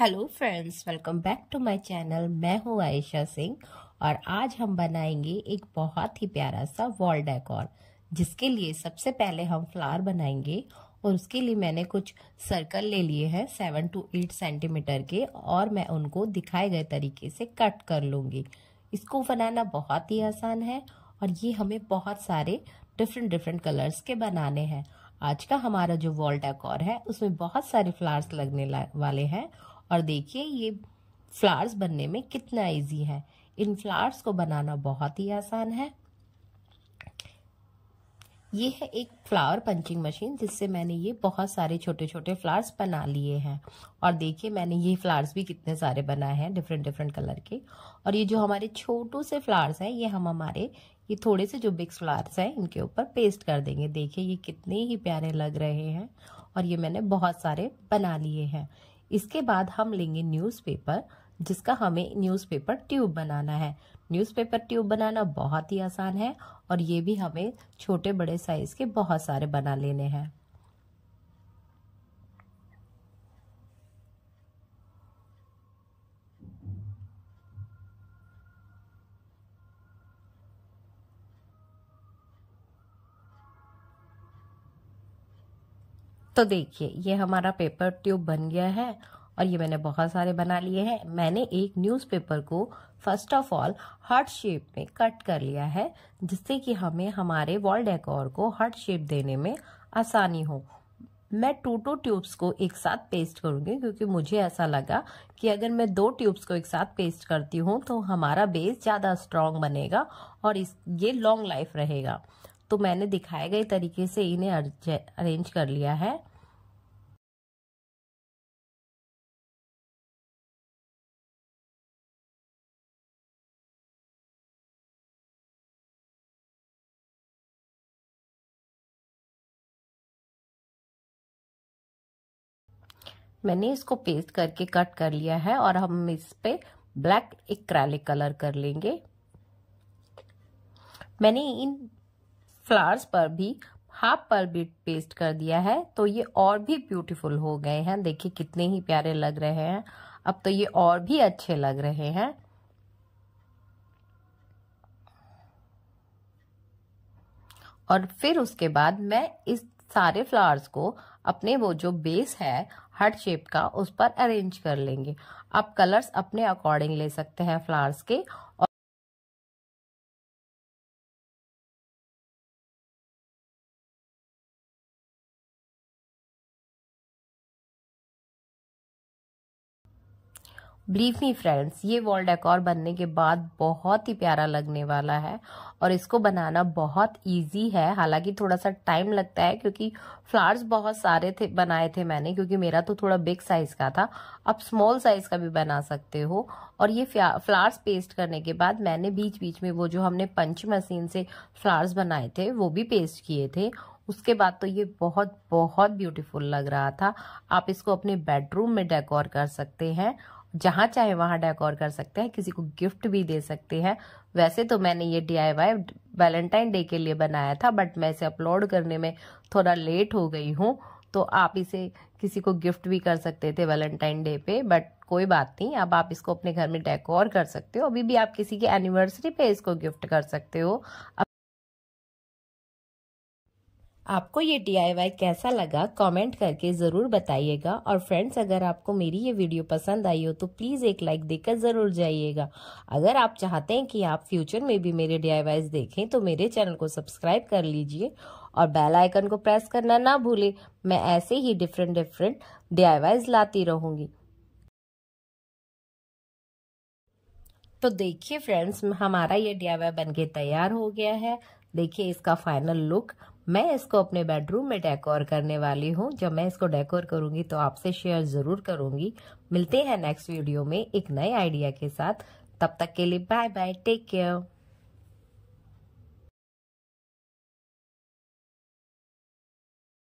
Hello friends welcome back to my channel मैं हूँ आयशा सिंह और आज हम बनाएँगे एक बहुत ही प्यारा सा वॉल डेकोर जिसके लिए सबसे पहले हम फ्लावर बनाएँगे और उसके लिए मैंने कुछ सर्कल ले लिए हैं सेवन टू एट सेंटीमीटर के और मैं उनको दिखाए गए तरीके से कट कर लूँगी। इसको बनाना बहुत ही आसान है और ये हमें बहुत सारे डिफरेंट डिफरेंट कलर्स के बनाने हैं। आज का हमारा जो वॉल डेकोर है, उसमें बहुत सारे फ्लावर्स लगने वाले हैं और देखिए, ये फ्लावर्स बनने में कितना इजी है। इन फ्लावर्स को बनाना बहुत ही आसान है। ये है एक फ्लावर पंचिंग मशीन, जिससे मैंने ये बहुत सारे छोटे छोटे फ्लावर्स बना लिए हैं। और देखिए, मैंने ये फ्लावर्स भी कितने सारे बनाए हैं डिफरेंट डिफरेंट कलर के। और ये जो हमारे छोटू से फ्लावर्स हैं, ये हम हमारे, ये थोड़े से जो बिग्स फ्लावर्स हैं, इनके ऊपर पेस्ट कर देंगे। देखिए, ये कितने ही प्यारे लग रहे हैं। और ये मैंने बहुत सारे बना लिए हैं। इसके बाद हम लेंगे न्यूज़पेपर जिसका हमें न्यूज़पेपर ट्यूब बनाना है। न्यूज़पेपर ट्यूब बनाना बहुत ही आसान है और ये भी हमें छोटे बड़े साइज़ के बहुत सारे बना लेने हैं। तो देखिए, ये हमारा पेपर ट्यूब बन गया है और ये मैंने बहुत सारे बना लिए हैं। मैंने एक न्यूज़पेपर को first of all heart shape में कट कर लिया है, जिससे कि हमें हमारे वॉल डेकोर को हार्ट शेप देने में आसानी हो। मैं टू टू ट्यूब्स को एक साथ पेस्ट करूँगी, क्योंकि मुझे ऐसा लगा कि अगर मैं दो ट्यूब्स को एक साथ पेस्ट करती हूँ तो हमारा बेस ज़्यादा स्ट्रॉन्ग बनेगा और इस, ये लॉन्ग लाइफ रहेगा। तो मैंने दिखाए गए तरीके से इन्हें अरेंज कर लिया है। मैंने इसको पेस्ट करके कट कर लिया है और हम इस पे ब्लैक एक्रेलिक कलर कर लेंगे। मैंने इन फ्लावर्स पर भी, हाफ़ पर भी पेस्ट कर दिया है। तो ये और भी ब्यूटीफुल हो गए हैं। देखिए कितने ही प्यारे लग रहे हैं। अब तो ये और भी अच्छे लग रहे हैं। और फिर उसके बाद मैं इस सारे फ्लावर्स को अपने वो जो बेस है हार्ट शेप का, उस पर अरेंज कर लेंगे। आप कलर्स अपने अकॉर्डिंग ले सकते हैं फ्लावर्स के। और ब्रीफ मी फ्रेंड्स ये वॉल डेकोर बनने के बाद बहुत ही प्यारा लगने वाला है और इसको बनाना बहुत इजी है। हालाँकि थोड़ा सा टाइम लगता है क्योंकि फ्लावर्स बहुत सारे थे, बनाए थे मैंने क्योंकि मेरा तो थोड़ा बिग साइज़ का था। आप स्मॉल साइज़ का भी बना सकते हो और ये फ्लावर्स पेस्ट करने के बाद मैंने बीच बीच में वो जो हमने पंच मशीन से फ्लावर्स बनाए थे, वो भी पेस्ट किए थे। उसके बाद तो ये बहुत बहुत ब्यूटीफुल लग रहा था। आप इसको अपने बेडरूम में डेकोर कर सकते हैं जहाँ चाहे वहाँ डेकोर कर सकते हैं, किसी को गिफ्ट भी दे सकते हैं। वैसे तो मैंने ये D I Y Valentine day के लिए बनाया था बट मैं इसे अपलोड करने में थोड़ा लेट हो गई हूँ तो आप इसे किसी को गिफ्ट भी कर सकते थे वैलेंटाइन डे पे बट कोई बात नहीं, अब आप इसको अपने घर में डेकोर कर सकते हो। अभी भी आप किसी की एनिवर्सरी पे इसको गिफ्ट कर सकते हो। आपको ये डी कैसा लगा कमेंट करके ज़रूर बताइएगा। और फ्रेंड्स अगर आपको मेरी ये वीडियो पसंद आई हो तो प्लीज़ एक लाइक देकर ज़रूर जाइएगा। अगर आप चाहते हैं कि आप फ्यूचर में भी मेरे डी देखें तो मेरे चैनल को सब्सक्राइब कर लीजिए और बेल आइकन को प्रेस करना ना भूले। मैं ऐसे ही डिफरेंट डिफरेंट डी लाती रहूँगी। तो देखिए फ्रेंड्स हमारा ये डी बन के तैयार हो गया है। देखिए इसका फाइनल लुक मैं इसको अपने बेडरूम में डेकोर करने वाली हूँ। जब मैं इसको डेकोर करूँगी तो आपसे शेयर ज़रूर करूँगी। मिलते हैं नेक्स्ट वीडियो में एक नए आइडिया के साथ। तब तक के लिए बाय बाय टेक केयर